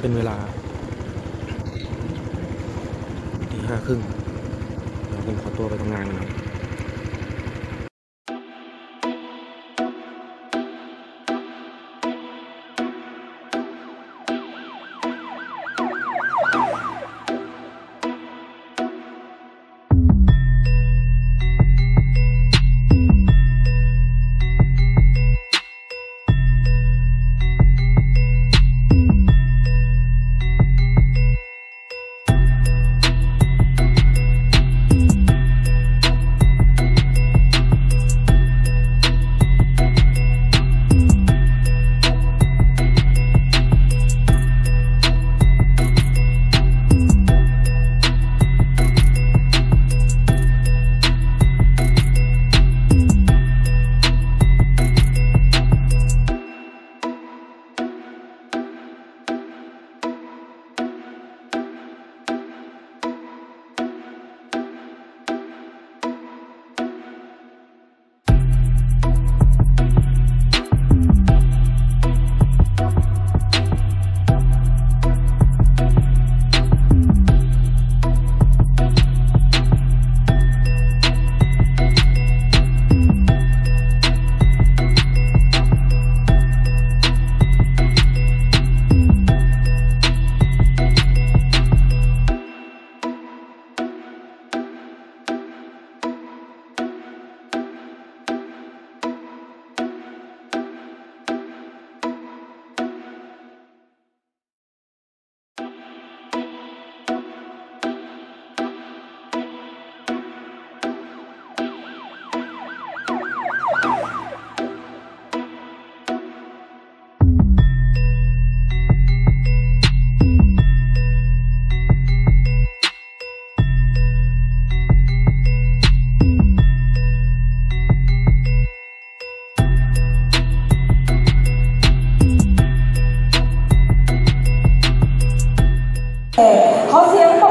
เป็นเวลาตีห้าครึ่งเดี๋ยวผมขอตัวไปทำงานก่อนครับ ขอ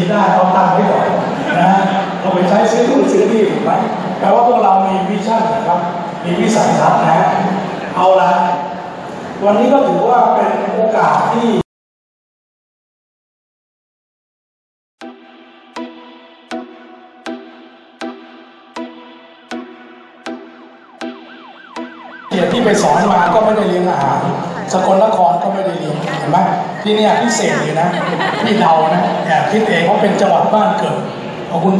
มีได้เอาตังค์ไว้ก่อนนะเอาไปใช้ซื้อนู่นซื้อนี่ถูกไหมแปลว่าพวกเรามีวิชั่นนะครับ มีวิสัยทัศน์นะเอาละวันนี้ก็ถือว่าเป็นโอกาสที่เกียรติที่ไปสอนมาก็ไม่ได้เลี้ยงอาหาร สกลนครก็ไม่ได้เลี้ยงเห็นไหมที่นี่พิเศษเลยนะพี่เดานะแอบคิดเองว่าเป็นจังหวัดบ้านเกิดของคุณ